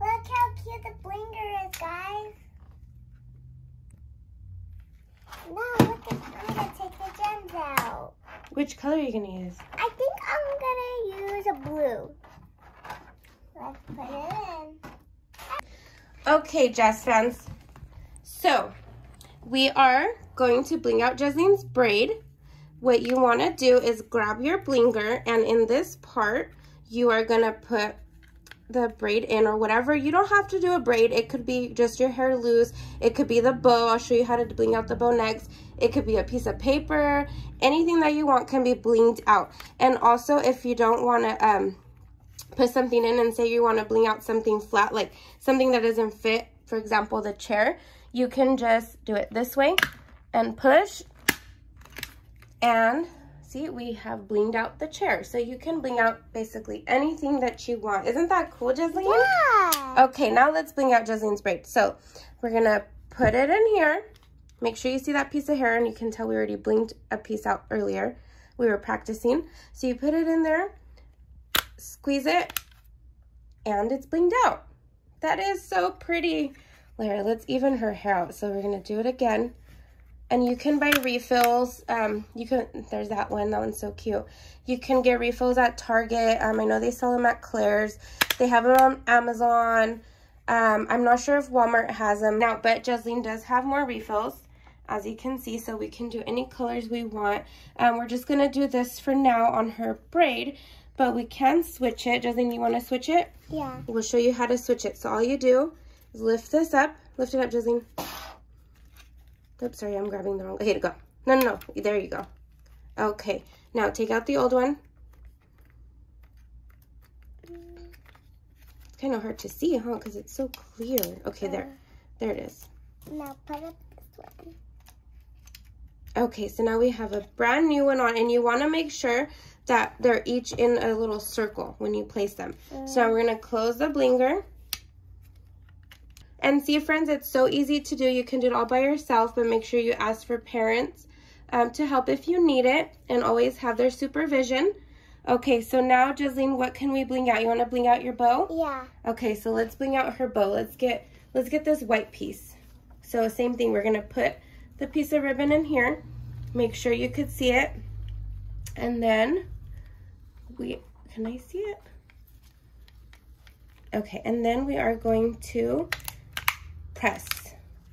Look how cute the blinger is, guys. Now look at, I'm gonna take the gems out. Which color are you gonna use? I think I'm gonna use a blue. Let's put it in. Okay, Jess fans. So, we are going to bling out Jazleen's braid. What you want to do is grab your blinger and in this part, you are going to put the braid in or whatever. You don't have to do a braid. It could be just your hair loose. It could be the bow. I'll show you how to bling out the bow next. It could be a piece of paper. Anything that you want can be blinged out. And also, if you don't want to um, put something in and say you want to bling out something flat, like something that doesn't fit, for example, the chair, you can just do it this way and push and see we have blinged out the chair so you can bling out basically anything that you want isn't that cool Jazleen? Yeah. okay now let's bling out Jazleen's braid so we're gonna put it in here make sure you see that piece of hair and you can tell we already blinged a piece out earlier we were practicing so you put it in there squeeze it and it's blinged out that is so pretty Lara, let's even her hair out. So we're going to do it again. And you can buy refills. Um, you can, there's that one. That one's so cute. You can get refills at Target. Um, I know they sell them at Claire's. They have them on Amazon. Um, I'm not sure if Walmart has them now, but Jazleen does have more refills, as you can see. So we can do any colors we want. Um, we're just going to do this for now on her braid, but we can switch it. Jazleen, you want to switch it? Yeah. We'll show you how to switch it. So all you do is lift this up. Lift it up, Jazleen. Oops, sorry, I'm grabbing the wrong. Okay, to go. No, no, no. There you go. Okay, now take out the old one. It's kind of hard to see, huh? Because it's so clear. Okay, there. There it is. Now put up this one. Okay, so now we have a brand new one on, and you want to make sure that they're each in a little circle when you place them. Mm. So now we're going to close the blinger. And see, friends, it's so easy to do. You can do it all by yourself, but make sure you ask for parents um, to help if you need it and always have their supervision. Okay, so now, Jazleen, what can we bling out? You want to bling out your bow? Yeah. Okay, so let's bling out her bow. Let's get let's get this white piece. So same thing, we're going to put the piece of ribbon in here. Make sure you could see it. And then we, can I see it? Okay, and then we are going to press.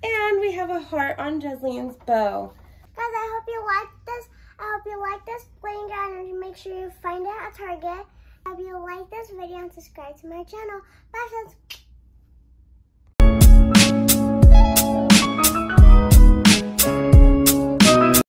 And we have a heart on Jazleen's bow. Guys, I hope you like this. I hope you like this bling and make sure you find it at Target. I hope you like this video and subscribe to my channel. Bye friends.